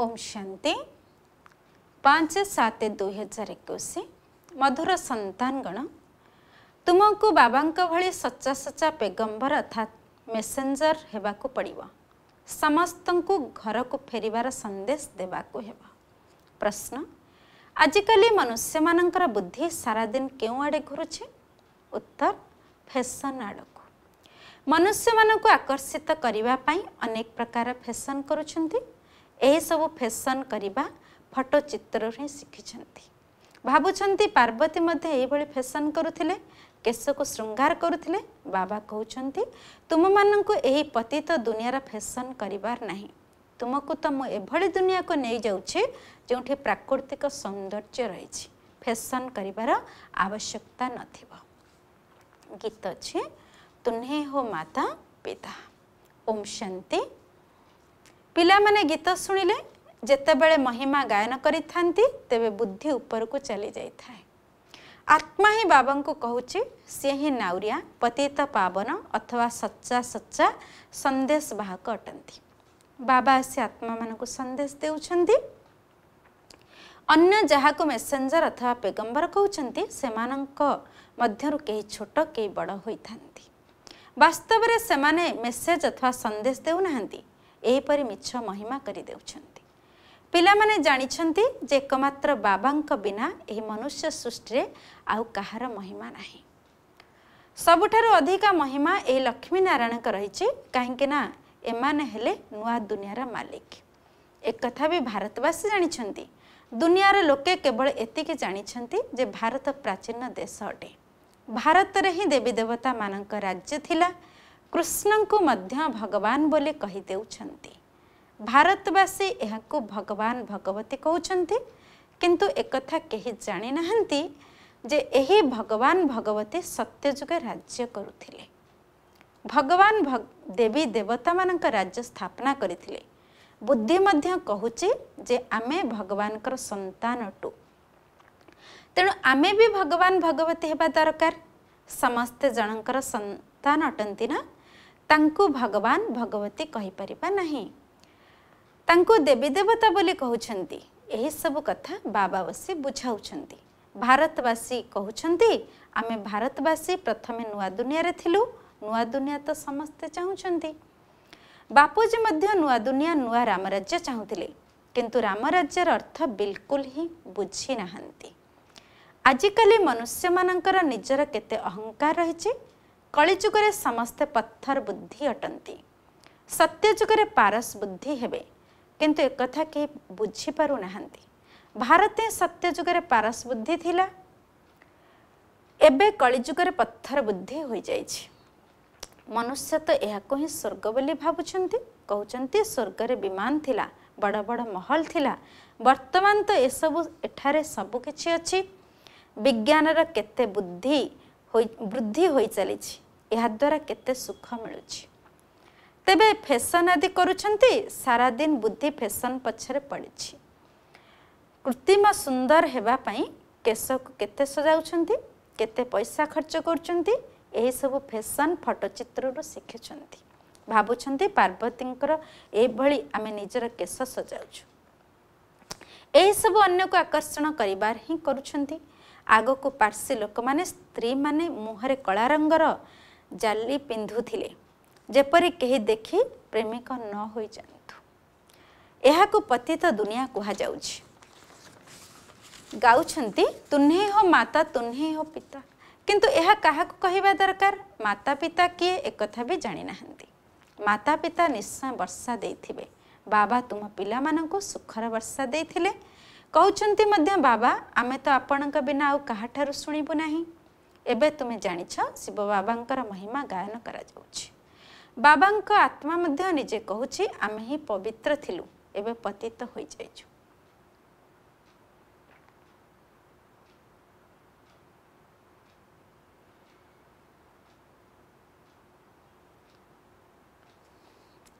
ଓମ୍ ଶାନ୍ତି ପାଞ୍ଚ ସାତ ଦୁଇ ହଜାର ଏକୋଇଶ ମଧୁର ସନ୍ତାନଗଣ ତୁମକୁ ବାବାଙ୍କ ଭଳି ସଚ୍ଚା ସଚ୍ଚା ପେଗମ୍ବର ଅର୍ଥାତ୍ ମେସେଞ୍ଜର ହେବାକୁ ପଡ଼ିବ ସମସ୍ତଙ୍କୁ ଘରକୁ ଫେରିବାର ସନ୍ଦେଶ ଦେବାକୁ ହେବ ପ୍ରଶ୍ନ ଆଜିକାଲି ମନୁଷ୍ୟମାନଙ୍କର ବୁଦ୍ଧି ସାରାଦିନ କେଉଁ ଆଡ଼େ ଘୁରୁଛି ଉତ୍ତର ଫ୍ୟାସନ୍ ଆଡ଼କୁ ମନୁଷ୍ୟମାନଙ୍କୁ ଆକର୍ଷିତ କରିବା ପାଇଁ ଅନେକ ପ୍ରକାର ଫ୍ୟାସନ୍ କରୁଛନ୍ତି ଏହିସବୁ ଫ୍ୟାସନ୍ କରିବା ଫଟୋ ଚିତ୍ରରୁ ହିଁ ଶିଖିଛନ୍ତି। ଭାବୁଛନ୍ତି ପାର୍ବତୀ ମଧ୍ୟ ଏହିଭଳି ଫ୍ୟାସନ୍ କରୁଥିଲେ କେଶକୁ ଶୃଙ୍ଗାର କରୁଥିଲେ ବାବା କହୁଛନ୍ତି ତୁମମାନଙ୍କୁ ଏହି ପତିତ ଦୁନିଆର ଫ୍ୟାସନ୍ କରିବାର ନାହିଁ। ତୁମକୁ ତ ମୁଁ ଏଭଳି ଦୁନିଆକୁ ନେଇଯାଉଛି ଯେଉଁଠି ପ୍ରାକୃତିକ ସୌନ୍ଦର୍ଯ୍ୟ ରହିଛି। ଫ୍ୟାସନ୍ କରିବାର ଆବଶ୍ୟକତା ନଥିବ। ଗୀତ ଅଛି ତୁହେ ହୋ ମାତା ପିତା। ଓମ୍ ଶାନ୍ତି। ପିଲାମାନେ ଗୀତ ଶୁଣିଲେ ଯେତେବେଳେ ମହିମା ଗାୟନ କରିଥାନ୍ତି ତେବେ ବୁଦ୍ଧି ଉପରକୁ ଚାଲି ଯାଇଥାଏ। ଆତ୍ମା ହିଁ ବାବାଙ୍କୁ କହୁଛି ସିଏ ହିଁ ନାଉରିଆ ପତିତ ପାବନ ଅଥବା ସଚ୍ଚା ସଚ୍ଚା ସନ୍ଦେଶ ବାହକ ଅଟନ୍ତି। ବାବା ଆସି ଆତ୍ମାମାନଙ୍କୁ ସନ୍ଦେଶ ଦେଉଛନ୍ତି। ଅନ୍ୟ ଯାହାକୁ ମେସେଞ୍ଜର ଅଥବା ପେଗମ୍ବର କହୁଛନ୍ତି ସେମାନଙ୍କ ମଧ୍ୟରୁ କେହି ଛୋଟ କେହି ବଡ଼ ହୋଇଥାନ୍ତି। ବାସ୍ତବରେ ସେମାନେ ମେସେଜ ଅଥବା ସନ୍ଦେଶ ଦେଉନାହାନ୍ତି। ଏହିପରି ମିଛ ମହିମା କରିଦେଉଛନ୍ତି ପିଲାମାନେ ଜାଣିଛନ୍ତି ଯେ ଏକମାତ୍ର ବାବାଙ୍କ ବିନା ଏହି ମନୁଷ୍ୟ ସୃଷ୍ଟିରେ ଆଉ କାହାର ମହିମା ନାହିଁ। ସବୁଠାରୁ ଅଧିକା ମହିମା ଏହି ଲକ୍ଷ୍ମୀ ନାରାୟଣଙ୍କ ରହିଛି କାହିଁକି ନା ଏମାନେ ହେଲେ ନୂଆ ଦୁନିଆର ମାଲିକ। ଏକଥା ବି ଭାରତବାସୀ ଜାଣିଛନ୍ତି। ଦୁନିଆର ଲୋକେ କେବଳ ଏତିକି ଜାଣିଛନ୍ତି ଯେ ଭାରତ ପ୍ରାଚୀନ ଦେଶ ଅଟେ। ଭାରତରେ ହିଁ ଦେବୀ ଦେବତାମାନଙ୍କ ରାଜ୍ୟ ଥିଲା। କୃଷ୍ଣଙ୍କୁ ମଧ୍ୟ ଭଗବାନ ବୋଲି କହିଦେଉଛନ୍ତି ଭାରତବାସୀ ଏହାକୁ ଭଗବାନ ଭଗବତୀ କହୁଛନ୍ତି। କିନ୍ତୁ ଏକଥା କେହି ଜାଣିନାହାନ୍ତି ଯେ ଏହି ଭଗବାନ ଭଗବତୀ ସତ୍ୟଯୁଗ ରାଜ୍ୟ କରୁଥିଲେ। ଭଗବାନ ଦେବୀ ଦେବତାମାନଙ୍କ ରାଜ୍ୟ ସ୍ଥାପନା କରିଥିଲେ। ବୁଦ୍ଧି ମଧ୍ୟ କହୁଛି ଯେ ଆମେ ଭଗବାନଙ୍କର ସନ୍ତାନ ଅଟୁ ତେଣୁ ଆମେ ବି ଭଗବାନ ଭଗବତୀ ହେବା ଦରକାର। ସମସ୍ତେ ଜଣଙ୍କର ସନ୍ତାନ ଅଟନ୍ତି ନା? ତାଙ୍କୁ ଭଗବାନ ଭଗବତୀ କହିପାରିବା ନାହିଁ। ତାଙ୍କୁ ଦେବୀ ଦେବତା ବୋଲି କହୁଛନ୍ତି। ଏହିସବୁ କଥା ବାବା ବସି ବୁଝାଉଛନ୍ତି। ଭାରତବାସୀ କହୁଛନ୍ତି ଆମେ ଭାରତବାସୀ ପ୍ରଥମେ ନୂଆ ଦୁନିଆରେ ଥିଲୁ ନୂଆ ଦୁନିଆ ତ ସମସ୍ତେ ଚାହୁଁଛନ୍ତି। ବାପୁଜୀ ମଧ୍ୟ ନୂଆ ଦୁନିଆ ନୂଆ ରାମରାଜ୍ୟ ଚାହୁଁଥିଲେ। କିନ୍ତୁ ରାମରାଜ୍ୟର ଅର୍ଥ ବିଲକୁଲ ହିଁ ବୁଝି ନାହାନ୍ତି ଆଜିକାଲି ମନୁଷ୍ୟମାନଙ୍କର ନିଜର କେତେ ଅହଙ୍କାର ରହିଛି କଳିଯୁଗରେ ସମସ୍ତେ ପଥର ବୁଦ୍ଧି ଅଟନ୍ତି। ସତ୍ୟ ଯୁଗରେ ପାରସ ବୁଦ୍ଧି ହେବେ କିନ୍ତୁ ଏକଥା କେହି ବୁଝିପାରୁନାହାନ୍ତି ଭାରତ ସତ୍ୟ ଯୁଗରେ ପାରସ ବୁଦ୍ଧି ଥିଲା ଏବେ କଳିଯୁଗରେ ପଥର ବୁଦ୍ଧି ହୋଇଯାଇଛି। ମନୁଷ୍ୟ ତ ଏହାକୁ ହିଁ ସ୍ୱର୍ଗ ବୋଲି ଭାବୁଛନ୍ତି କହୁଛନ୍ତି ସ୍ୱର୍ଗରେ ବିମାନ ଥିଲା ବଡ଼ ବଡ଼ ମହଲ ଥିଲା ବର୍ତ୍ତମାନ ତ ଏସବୁ ଏଠାରେ ସବୁ କିଛି ଅଛି। ବିଜ୍ଞାନର କେତେ ବୁଦ୍ଧି ହୋଇ ବୃଦ୍ଧି ହୋଇଚାଲିଛି ଏହାଦ୍ୱାରା କେତେ ସୁଖ ମିଳୁଛି। ତେବେ ଫ୍ୟାସନ୍ ଆଦି କରୁଛନ୍ତି ସାରାଦିନ ବୁଦ୍ଧି ଫ୍ୟାସନ୍ ପଛରେ ପଡ଼ିଛି। କୃତ୍ରିମ ସୁନ୍ଦର ହେବା ପାଇଁ କେଶକୁ କେତେ ସଜାଉଛନ୍ତି କେତେ ପଇସା ଖର୍ଚ୍ଚ କରୁଛନ୍ତି ଏହିସବୁ ଫ୍ୟାସନ୍ ଫଟୋଚିତ୍ରରୁ ଶିଖୁଛନ୍ତି। ଭାବୁଛନ୍ତି ପାର୍ବତୀଙ୍କର ଏଇଭଳି ଆମେ ନିଜର କେଶ ସଜାଉଛୁ। ଏହିସବୁ ଅନ୍ୟକୁ ଆକର୍ଷଣ କରିବାର ହିଁ କରୁଛନ୍ତି। ଆଗକୁ ପାର୍ସୀ ଲୋକମାନେ ସ୍ତ୍ରୀମାନେ ମୁହଁରେ କଳା ରଙ୍ଗର ଜାଲି ପିନ୍ଧୁଥିଲେ। ଯେପରି କେହି ଦେଖି ପ୍ରେମିକ ନ ହୋଇଯାଆନ୍ତୁ। ଏହାକୁ ପତିତ ଦୁନିଆ କୁହାଯାଉଛି। ଗାଉଛନ୍ତି ତୁହ୍ନେ ହୋ ମାତା ତୁହ୍ନେ ହୋ ପିତା। କିନ୍ତୁ ଏହା କାହାକୁ କହିବା ଦରକାର? ମାତା ପିତା କିଏ? ଏକଥା ବି ଜାଣିନାହାନ୍ତି ମାତା ପିତା ନିଶ୍ଚୟ ବର୍ଷା ଦେଇଥିବେ। ବାବା ତୁମ ପିଲାମାନଙ୍କୁ ସୁଖର ବର୍ଷା ଦେଇଥିଲେ। କହୁଛନ୍ତି ମଧ୍ୟ ବାବା ଆମେ ତ ଆପଣଙ୍କ ବିନା ଆଉ କାହାଠାରୁ ଶୁଣିବୁ ନାହିଁ। ଏବେ ତୁମେ ଜାଣିଛ ଶିବ ବାବାଙ୍କର ମହିମା ଗାୟନ କରାଯାଉଛି। ବାବାଙ୍କ ଆତ୍ମା ମଧ୍ୟ ନିଜେ କହୁଛି ଆମେ ହିଁ ପବିତ୍ର ଥିଲୁ ଏବେ ପତିତ ହୋଇଯାଇଛୁ।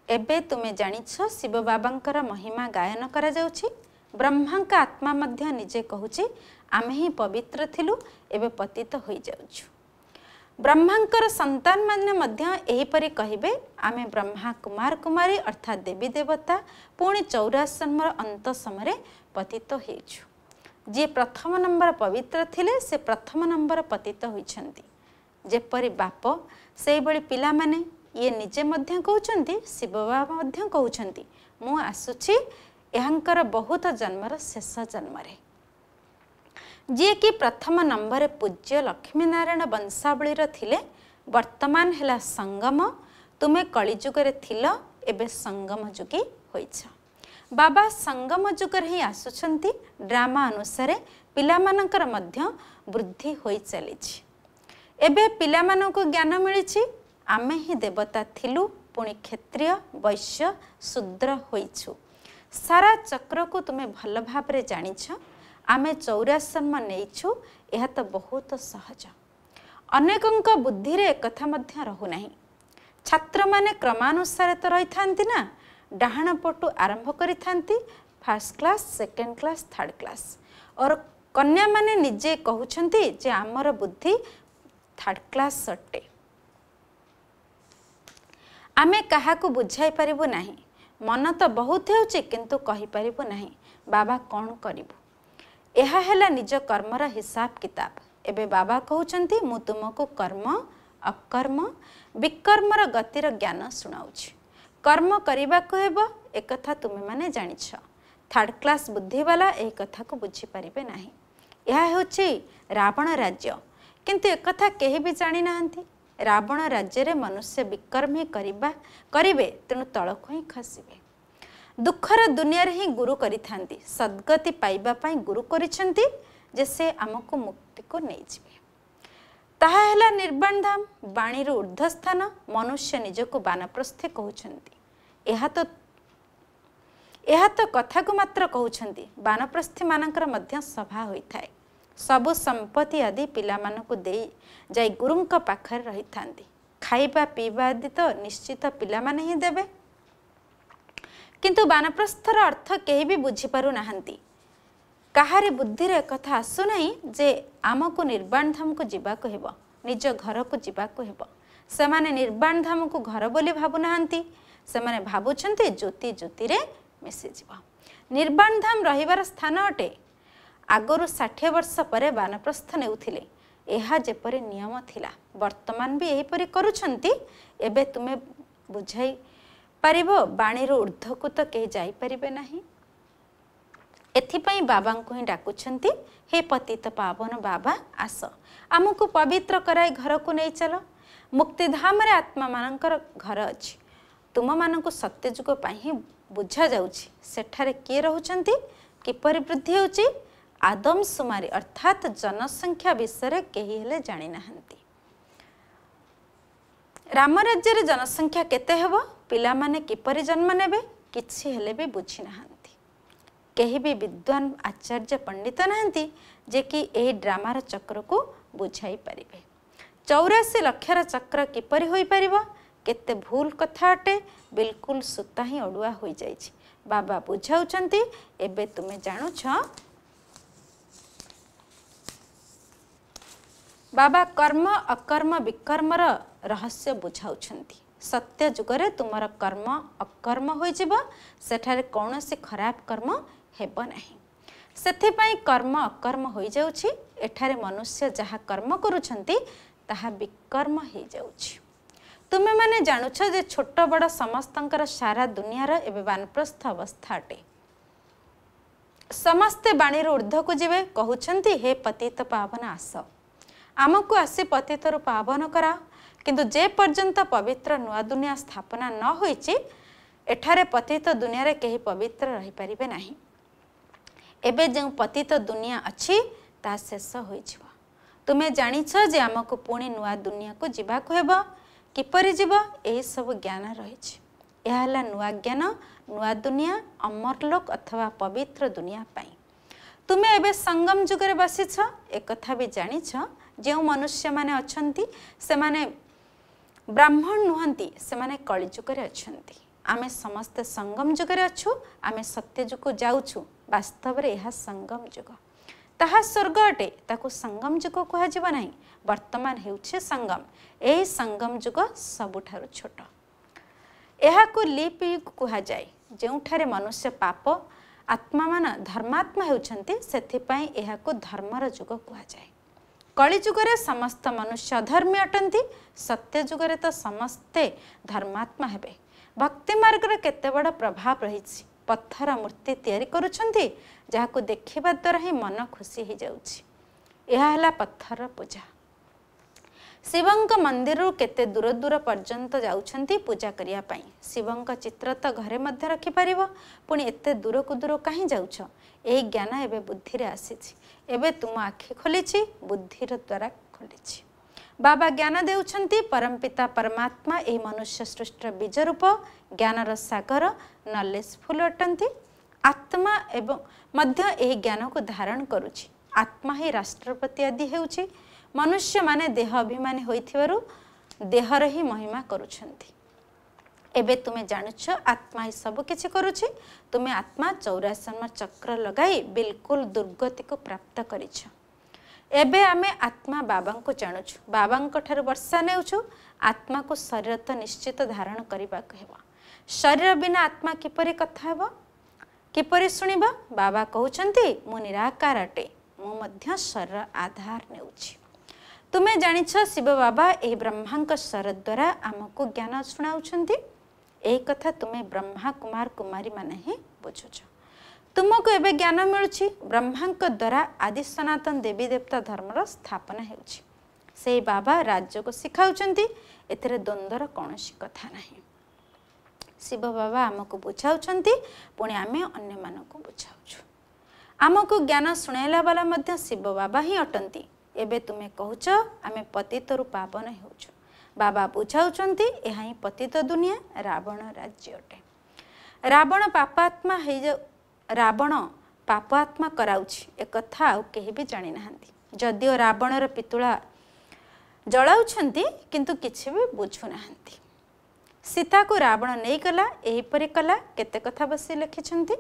ଏବେ ତୁମେ ଜାଣିଛ ଶିବ ବାବାଙ୍କର ମହିମା ଗାୟନ କରାଯାଉଛି ବ୍ରହ୍ମାଙ୍କ ଆତ୍ମା ମଧ୍ୟ ନିଜେ କହୁଛି ଆମେ ହିଁ ପବିତ୍ର ଥିଲୁ ଏବେ ପତିତ ହୋଇଯାଉଛୁ ବ୍ରହ୍ମାଙ୍କର ସନ୍ତାନମାନେ ମଧ୍ୟ ଏହିପରି କହିବେ ଆମେ ବ୍ରହ୍ମା କୁମାର କୁମାରୀ ଅର୍ଥାତ୍ ଦେବୀ ଦେବତା ପୁଣି ଚୌରାଶନ୍ମର ଅନ୍ତ ସମୟରେ ପତିତ ହେଇଛୁ ଯିଏ ପ୍ରଥମ ନମ୍ବର ପବିତ୍ର ଥିଲେ ସେ ପ୍ରଥମ ନମ୍ବର ପତିତ ହୋଇଛନ୍ତି ଯେପରି ବାପ ସେଇଭଳି ପିଲାମାନେ ଇଏ ନିଜେ ମଧ୍ୟ କହୁଛନ୍ତି ଶିବ ବାବା ମଧ୍ୟ କହୁଛନ୍ତି ମୁଁ ଆସୁଛି ଏହାଙ୍କର ବହୁତ ଜନ୍ମର ଶେଷ ଜନ୍ମରେ। ଯିଏକି ପ୍ରଥମ ନମ୍ବରରେ ପୂଜ୍ୟ ଲକ୍ଷ୍ମୀନାରାୟଣ ବଂଶାବଳୀର ଥିଲେ ବର୍ତ୍ତମାନ ହେଲା ସଙ୍ଗମ। ତୁମେ କଳିଯୁଗରେ ଥିଲ ଏବେ ସଙ୍ଗମ ଯୁଗୀ ହୋଇଛ। ବାବା ସଙ୍ଗମ ଯୁଗରେ ହିଁ ଆସୁଛନ୍ତି ଡ୍ରାମା ଅନୁସାରେ ପିଲାମାନଙ୍କର ମଧ୍ୟ ବୃଦ୍ଧି ହୋଇ ଚାଲିଛି। ଏବେ ପିଲାମାନଙ୍କୁ ଜ୍ଞାନ ମିଳିଛି ଆମେ ହିଁ ଦେବତା ଥିଲୁ ପୁଣି କ୍ଷତ୍ରିୟ ବୈଶ୍ୟ ଶୂଦ୍ର ହୋଇଛୁ। ସାରା ଚକ୍ରକୁ ତୁମେ ଭଲ ଭାବରେ ଜାଣିଛ ଆମେ ଚୌରାସନ୍ମ ନେଇଛୁ ଏହା ତ ବହୁତ ସହଜ। ଅନେକଙ୍କ ବୁଦ୍ଧିରେ ଏକଥା ମଧ୍ୟ ରହୁନାହିଁ। ଛାତ୍ରମାନେ କ୍ରମାନୁସାରେ ତ ରହିଥାନ୍ତି ନା ଡାହାଣ ପଟୁ ଆରମ୍ଭ କରିଥାନ୍ତି first class second class third class ଅର କନ୍ୟାମାନେ ନିଜେ କହୁଛନ୍ତି ଯେ ଆମର ବୁଦ୍ଧି ଥାର୍ଡ଼ କ୍ଲାସ୍ ଅଟେ। ଆମେ କାହାକୁ ବୁଝାଇ ପାରିବୁ ନାହିଁ। ମନ ତ ବହୁତ ହେଉଛି କିନ୍ତୁ କହିପାରିବୁ ନାହିଁ ବାବା କ'ଣ କରିବୁ? ଏହା ହେଲା ନିଜ କର୍ମର ହିସାବ କିତାବ। ଏବେ ବାବା କହୁଛନ୍ତି ମୁଁ ତୁମକୁ କର୍ମ ଅକର୍ମ ବିକର୍ମର ଗତିର ଜ୍ଞାନ ଶୁଣାଉଛି। କର୍ମ କରିବାକୁ ହେବ ଏକଥା ତୁମେମାନେ ଜାଣିଛ। ଥାର୍ଡ଼ କ୍ଲାସ୍ ବୁଦ୍ଧିବାଲା ଏହି କଥାକୁ ବୁଝିପାରିବେ ନାହିଁ। ଏହା ହେଉଛି ରାବଣ ରାଜ୍ୟ। କିନ୍ତୁ ଏକଥା କେହି ବି ଜାଣିନାହାନ୍ତି। ରାବଣ ରାଜ୍ୟରେ ମନୁଷ୍ୟ ବିକର୍ମ କରିବା କରିବେ ତେଣୁ ତଳକୁ ହିଁ ଖସିବେ। ଦୁଃଖର ଦୁନିଆରେ ହିଁ ଗୁରୁ କରିଥାନ୍ତି। ସଦ୍ଗତି ପାଇବା ପାଇଁ ଗୁରୁ କରିଛନ୍ତି ଯେ ସେ ଆମକୁ ମୁକ୍ତିକୁ ନେଇଯିବେ। ତାହା ହେଲା ନିର୍ବାଣ ଧାମ ବାଣୀରୁ ଉର୍ଦ୍ଧ୍ୱ ସ୍ଥାନ ମନୁଷ୍ୟ ନିଜକୁ ବାନପ୍ରସ୍ଥି କହୁଛନ୍ତି। ଏହା ତ ଏହା ତ କଥାକୁ ମାତ୍ର କହୁଛନ୍ତି। ବାନପ୍ରସ୍ଥିମାନଙ୍କର ମଧ୍ୟ ସଭା ହୋଇଥାଏ। ସବୁ ସମ୍ପତ୍ତି ଆଦି ପିଲାମାନଙ୍କୁ ଦେଇ ଯାଇ ଗୁରୁଙ୍କ ପାଖରେ ରହିଥାନ୍ତି। ଖାଇବା ପିଇବା ଆଦି ତ ନିଶ୍ଚିତ ପିଲାମାନେ ହିଁ ଦେବେ। କିନ୍ତୁ ବାନପ୍ରସ୍ଥର ଅର୍ଥ କେହି ବି ବୁଝିପାରୁନାହାନ୍ତି। କାହାରି ବୁଦ୍ଧିରେ ଏକଥା ଆସୁନାହିଁ ଯେ ଆମକୁ ନିର୍ବାଣ ଧାମକୁ ଯିବାକୁ ହେବ ନିଜ ଘରକୁ ଯିବାକୁ ହେବ। ସେମାନେ ନିର୍ବାଣ ଧାମକୁ ଘର ବୋଲି ଭାବୁନାହାନ୍ତି। ସେମାନେ ଭାବୁଛନ୍ତି ଜ୍ୟୋତି ଜ୍ୟୋତିରେ ମିଶିଯିବ। ନିର୍ବାଣ ଧାମ ରହିବାର ସ୍ଥାନ ଅଟେ। ଆଗରୁ ଷାଠିଏ ବର୍ଷ ପରେ ବାନପ୍ରସ୍ଥ ନେଉଥିଲେ। ଏହା ଯେପରି ନିୟମ ଥିଲା ବର୍ତ୍ତମାନ ବି ଏହିପରି କରୁଛନ୍ତି ଏବେ ତୁମେ ବୁଝାଇ ପାରିବ ବାଣୀରୁ ଉର୍ଦ୍ଧ୍ୱକୁ ତ କେହି ଯାଇପାରିବେ ନାହିଁ। ଏଥିପାଇଁ ବାବାଙ୍କୁ ହିଁ ଡାକୁଛନ୍ତି ହେ ପତିତ ପାବନ ବାବା ଆସ। ଆମକୁ ପବିତ୍ର କରାଇ ଘରକୁ ନେଇ ଚାଲ। ମୁକ୍ତିଧାମରେ ଆତ୍ମାମାନଙ୍କର ଘର ଅଛି। ତୁମମାନଙ୍କୁ ସତ୍ୟଯୁଗ ପାଇଁ ହିଁ ବୁଝାଯାଉଛି ସେଠାରେ କିଏ ରହୁଛନ୍ତି କିପରି ବୃଦ୍ଧି ହେଉଛି ଆଦମ ସୁମାରୀ ଅର୍ଥାତ୍ ଜନସଂଖ୍ୟା ବିଷୟରେ କେହି ହେଲେ ଜାଣିନାହାନ୍ତି। ରାମ ରାଜ୍ୟରେ ଜନସଂଖ୍ୟା କେତେ ହେବ? ପିଲାମାନେ କିପରି ଜନ୍ମ ନେବେ? କିଛି ହେଲେ ବି ବୁଝିନାହାନ୍ତି। କେହି ବି ବିଦ୍ୱାନ ଆଚାର୍ଯ୍ୟ ପଣ୍ଡିତ ନାହାନ୍ତି ଯେ କି ଏହି ଡ୍ରାମାର ଚକ୍ରକୁ ବୁଝାଇ ପାରିବେ। ଚଉରାଶୀ ଲକ୍ଷର ଚକ୍ର କିପରି ହୋଇପାରିବ? କେତେ ଭୁଲ କଥା ଅଟେ? ବିଲକୁଲ ସୂତା ହିଁ ଅଡ଼ୁଆ ହୋଇଯାଇଛି। ବାବା ବୁଝାଉଛନ୍ତି ଏବେ ତୁମେ ଜାଣୁଛ ବାବା କର୍ମ ଅକର୍ମ ବିକର୍ମର ରହସ୍ୟ ବୁଝାଉଛନ୍ତି। ସତ୍ୟ ଯୁଗରେ ତୁମର କର୍ମ ଅକର୍ମ ହୋଇଯିବ ସେଠାରେ କୌଣସି ଖରାପ କର୍ମ ହେବ ନାହିଁ। ସେଥିପାଇଁ କର୍ମ ଅକର୍ମ ହୋଇଯାଉଛି ଏଠାରେ ମନୁଷ୍ୟ ଯାହା କର୍ମ କରୁଛନ୍ତି ତାହା ବିକର୍ମ ହେଇଯାଉଛି। ତୁମେମାନେ ଜାଣୁଛ ଯେ ଛୋଟ ବଡ଼ ସମସ୍ତଙ୍କର ସାରା ଦୁନିଆର ଏବେ ବାନପ୍ରସ୍ଥ ଅବସ୍ଥା ଅଟେ ସମସ୍ତେ ବାଣୀରୁ ଉର୍ଦ୍ଧ୍ୱକୁ ଯିବେ କହୁଛନ୍ତି ହେ ପତିତ ପାବନ ଆସ। ଆମକୁ ଆସି ପତିତରୁ ପାବନ କରା। କିନ୍ତୁ ଯେ ପର୍ଯ୍ୟନ୍ତ ପବିତ୍ର ନୂଆ ଦୁନିଆ ସ୍ଥାପନା ନ ହୋଇଛି ଏଠାରେ ପତିତ ଦୁନିଆରେ କେହି ପବିତ୍ର ରହିପାରିବେ ନାହିଁ। ଏବେ ଯେଉଁ ପତିତ ଦୁନିଆ ଅଛି ତାହା ଶେଷ ହୋଇଯିବ। ତୁମେ ଜାଣିଛ ଯେ ଆମକୁ ପୁଣି ନୂଆ ଦୁନିଆକୁ ଯିବାକୁ ହେବ। କିପରି ଯିବ? ଏହିସବୁ ଜ୍ଞାନ ରହିଛି। ଏହା ହେଲା ନୂଆ ଜ୍ଞାନ ନୂଆ ଦୁନିଆ ଅମରଲୋକ ଅଥବା ପବିତ୍ର ଦୁନିଆ ପାଇଁ। ତୁମେ ଏବେ ସଙ୍ଗମ ଯୁଗରେ ବସିଛ ଏକଥା ବି ଜାଣିଛ। ଯେଉଁ ମନୁଷ୍ୟମାନେ ଅଛନ୍ତି ସେମାନେ ବ୍ରାହ୍ମଣ ନୁହନ୍ତି ସେମାନେ କଳିଯୁଗରେ ଅଛନ୍ତି। ଆମେ ସମସ୍ତେ ସଙ୍ଗମ ଯୁଗରେ ଅଛୁ ଆମେ ସତ୍ୟଯୁଗକୁ ଯାଉଛୁ ବାସ୍ତବରେ ଏହା ସଙ୍ଗମ ଯୁଗ। ତାହା ସ୍ୱର୍ଗ ଅଟେ ତାକୁ ସଙ୍ଗମ ଯୁଗ କୁହାଯିବ ନାହିଁ ବର୍ତ୍ତମାନ ହେଉଛି ସଙ୍ଗମ। ଏହି ସଙ୍ଗମ ଯୁଗ ସବୁଠାରୁ ଛୋଟ। ଏହାକୁ ଲିପ୍ ୟୁଗ କୁହାଯାଏ ଯେଉଁଠାରେ ମନୁଷ୍ୟ ପାପ ଆତ୍ମାମାନ ଧର୍ମାତ୍ମା ହେଉଛନ୍ତି ସେଥିପାଇଁ ଏହାକୁ ଧର୍ମର ଯୁଗ କୁହାଯାଏ। କଳିଯୁଗରେ ସମସ୍ତ ମନୁଷ୍ୟ ଅଧର୍ମୀ ଅଟନ୍ତି ସତ୍ୟ ଯୁଗରେ ତ ସମସ୍ତେ ଧର୍ମାତ୍ମା ହେବେ। ଭକ୍ତି ମାର୍ଗର କେତେ ବଡ଼ ପ୍ରଭାବ ରହିଛି ପଥର ମୂର୍ତ୍ତି ତିଆରି କରୁଛନ୍ତି ଯାହାକୁ ଦେଖିବା ଦ୍ୱାରା ହିଁ ମନ ଖୁସି ହେଇଯାଉଛି। ଏହା ହେଲା ପଥର ପୂଜା। ଶିବଙ୍କ ମନ୍ଦିରରୁ କେତେ ଦୂର ଦୂର ପର୍ଯ୍ୟନ୍ତ ଯାଉଛନ୍ତି ପୂଜା କରିବା ପାଇଁ। ଶିବଙ୍କ ଚିତ୍ର ତ ଘରେ ମଧ୍ୟ ରଖିପାରିବ। ପୁଣି ଏତେ ଦୂରକୁ ଦୂର କାହିଁ ଯାଉଛ? ଏହି ଜ୍ଞାନ ଏବେ ବୁଦ୍ଧିରେ ଆସିଛି। ଏବେ ତୁମ ଆଖି ଖୋଲିଛି ବୁଦ୍ଧିର ଦ୍ୱାରା ଖୋଲିଛି। ବାବା ଜ୍ଞାନ ଦେଉଛନ୍ତି ପରମପିତା ପରମାତ୍ମା ଏହି ମନୁଷ୍ୟ ସୃଷ୍ଟିର ବୀଜ ରୂପ ଜ୍ଞାନର ସାଗର ନଲେଜଫୁଲ୍ ଅଟନ୍ତି। ଆତ୍ମା ଏବଂ ମଧ୍ୟ ଏହି ଜ୍ଞାନକୁ ଧାରଣ କରୁଛି। ଆତ୍ମା ହିଁ ରାଷ୍ଟ୍ରପତି ଆଦି ହେଉଛି। ମନୁଷ୍ୟମାନେ ଦେହ ଅଭିମାନୀ ହୋଇଥିବାରୁ ଦେହର ହିଁ ମହିମା କରୁଛନ୍ତି। ଏବେ ତୁମେ ଜାଣୁଛ ଆତ୍ମା ହିଁ ସବୁ କିଛି କରୁଛି। ତୁମେ ଆତ୍ମା ଚୌରାସନ ଚକ୍ର ଲଗାଇ ବିଲକୁଲ ଦୁର୍ଗତିକୁ ପ୍ରାପ୍ତ କରିଛ। ଏବେ ଆମେ ଆତ୍ମା ବାବାଙ୍କୁ ଜାଣୁଛୁ ବାବାଙ୍କ ଠାରୁ ବର୍ଷା ନେଉଛୁ ଆତ୍ମାକୁ ଶରୀର ତ ନିଶ୍ଚିତ ଧାରଣ କରିବାକୁ ହେବ। ଶରୀର ବିନା ଆତ୍ମା କିପରି କଥା ହେବ? କିପରି ଶୁଣିବ? ବାବା କହୁଛନ୍ତି ମୁଁ ନିରାକାର ଅଟେ ମୁଁ ମଧ୍ୟ ଶରୀର ଆଧାର ନେଉଛି। ତୁମେ ଜାଣିଛ ଶିବ ବାବା ଏହି ବ୍ରହ୍ମାଙ୍କ ସ୍ୱର ଦ୍ୱାରା ଆମକୁ ଜ୍ଞାନ ଶୁଣାଉଛନ୍ତି। ଏହି କଥା ତୁମେ ବ୍ରହ୍ମା କୁମାର କୁମାରୀମାନେ ହିଁ ବୁଝୁଛ। ତୁମକୁ ଏବେ ଜ୍ଞାନ ମିଳୁଛି। ବ୍ରହ୍ମାଙ୍କ ଦ୍ୱାରା ଆଦି ସନାତନ ଦେବୀ ଦେବତା ଧର୍ମର ସ୍ଥାପନା ହେଉଛି। ସେଇ ବାବା ରାଜ୍ୟକୁ ଶିଖାଉଛନ୍ତି। ଏଥିରେ ଦ୍ୱନ୍ଦ୍ୱର କୌଣସି କଥା ନାହିଁ। ଶିବ ବାବା ଆମକୁ ବୁଝାଉଛନ୍ତି। ପୁଣି ଆମେ ଅନ୍ୟମାନଙ୍କୁ ବୁଝାଉଛୁ। ଆମକୁ ଜ୍ଞାନ ଶୁଣାଇଲା ବାଲା ମଧ୍ୟ ଶିବ ବାବା ହିଁ ଅଟନ୍ତି। ଏବେ ତୁମେ କହୁଛ ଆମେ ପତିତରୁ ପାବନ ହେଉଛୁ। ବାବା ବୁଝାଉଛନ୍ତି ଏହା ହିଁ ପତିତ ଦୁନିଆ ରାବଣ ରାଜ୍ୟ ଅଟେ ରାବଣ ପାପାତ୍ମା ହେଇଯାଉ ରାବଣ ପାପ ଆତ୍ମା କରାଉଛି ଏକଥା ଆଉ କେହି ବି ଜାଣିନାହାନ୍ତି। ଯଦିଓ ରାବଣର ପିତୁଳା ଜଳାଉଛନ୍ତି କିନ୍ତୁ କିଛି ବି ବୁଝୁନାହାନ୍ତି। ସୀତାକୁ ରାବଣ ନେଇଗଲା ଏହିପରି କଲା କେତେ କଥା ବସି ଲେଖିଛନ୍ତି।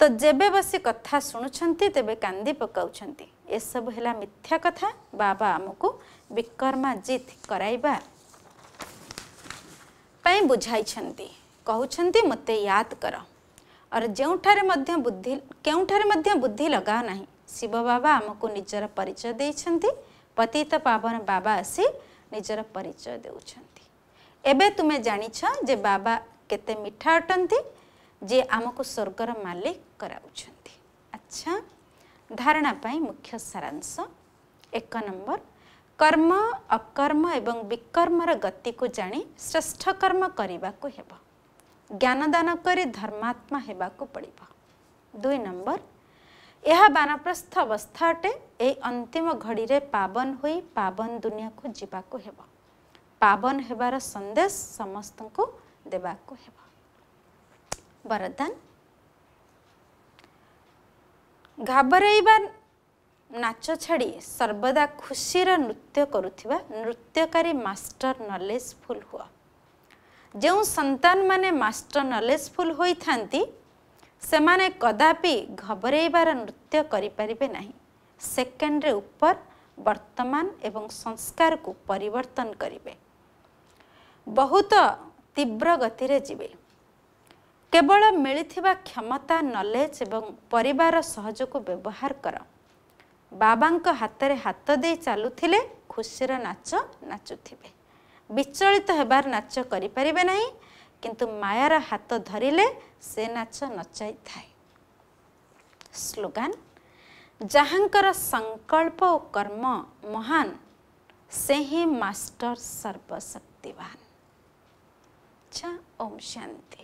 ତ ଯେବେ ବସି କଥା ଶୁଣୁଛନ୍ତି ତେବେ କାନ୍ଦି ପକାଉଛନ୍ତି ଏସବୁ ହେଲା ମିଥ୍ୟା କଥା ବାବା ଆମକୁ ବିକର୍ମା ଜିତ୍ କରାଇବା ପାଇଁ ବୁଝାଇଛନ୍ତି କହୁଛନ୍ତି ମୋତେ ୟାଦ କର ଅର ଯେଉଁଠାରେ ମଧ୍ୟ ବୁଦ୍ଧି କେଉଁଠାରେ ମଧ୍ୟ ବୁଦ୍ଧି ଲଗାଅ ନାହିଁ ଶିବ ବାବା ଆମକୁ ନିଜର ପରିଚୟ ଦେଇଛନ୍ତି ପତିତ ପାବନ ବାବା ଆସି ନିଜର ପରିଚୟ ଦେଉଛନ୍ତି ଏବେ ତୁମେ ଜାଣିଛ ଯେ ବାବା କେତେ ମିଠା ଅଟନ୍ତି ଯିଏ ଆମକୁ ସ୍ୱର୍ଗର ମାଲିକ କରାଉଛନ୍ତି। ଆଚ୍ଛା ଧାରଣା ପାଇଁ ମୁଖ୍ୟ ସାରାଂଶ ଏକ ନମ୍ବର କର୍ମ ଅକର୍ମ ଏବଂ ବିକର୍ମର ଗତିକୁ ଜାଣି ଶ୍ରେଷ୍ଠ କର୍ମ କରିବାକୁ ହେବ। ଜ୍ଞାନଦାନ କରି ଧର୍ମାତ୍ମା ହେବାକୁ ପଡ଼ିବ। ଦୁଇ ନମ୍ବର ଏହା ବାନପ୍ରସ୍ଥ ଅବସ୍ଥା ଅଟେ ଏହି ଅନ୍ତିମ ଘଡ଼ିରେ ପାବନ ହୋଇ ପାବନ ଦୁନିଆକୁ ଯିବାକୁ ହେବ। ପାବନ ହେବାର ସନ୍ଦେଶ ସମସ୍ତଙ୍କୁ ଦେବାକୁ ହେବ। ବରଦାନ ଘାବରେଇବା ନାଚ ଛାଡ଼ି ସର୍ବଦା ଖୁସିର ନୃତ୍ୟ କରୁଥିବା ନୃତ୍ୟକାରୀ ମାଷ୍ଟର ନଲେଜଫୁଲ୍ ହୁଅ ଯେଉଁ ସନ୍ତାନମାନେ ମାଷ୍ଟର ନଲେଜଫୁଲ୍ ହୋଇଥାନ୍ତି ସେମାନେ କଦାପି ଘବରେଇବାର ନୃତ୍ୟ କରିପାରିବେ ନାହିଁ ସେକେଣ୍ଡରେ ଉପର ବର୍ତ୍ତମାନ ଏବଂ ସଂସ୍କାରକୁ ପରିବର୍ତ୍ତନ କରିବେ। ବହୁତ ତୀବ୍ର ଗତିରେ ଯିବେ। କେବଳ ମିଳିଥିବା କ୍ଷମତା ନଲେଜ ଏବଂ ପରିବାର ସହଯୋଗ ବ୍ୟବହାର କର। ବାବାଙ୍କ ହାତରେ ହାତ ଦେଇ ଚାଲୁଥିଲେ ଖୁସିର ନାଚ ନାଚୁଥିବେ। ବିଚଳିତ ହେବାର ନାଚ କରିପାରିବେ ନାହିଁ କିନ୍ତୁ ମାୟାର ହାତ ଧରିଲେ ସେ ନାଚ ନଚାଇଥାଏ। ସ୍ଲୋଗାନ ଯାହାଙ୍କର ସଂକଳ୍ପ ଓ କର୍ମ ମହାନ ସେ ହିଁ ମାଷ୍ଟର ସର୍ବଶକ୍ତିବାନ। ଆଚ୍ଛା ଓମ୍ ଶାନ୍ତି।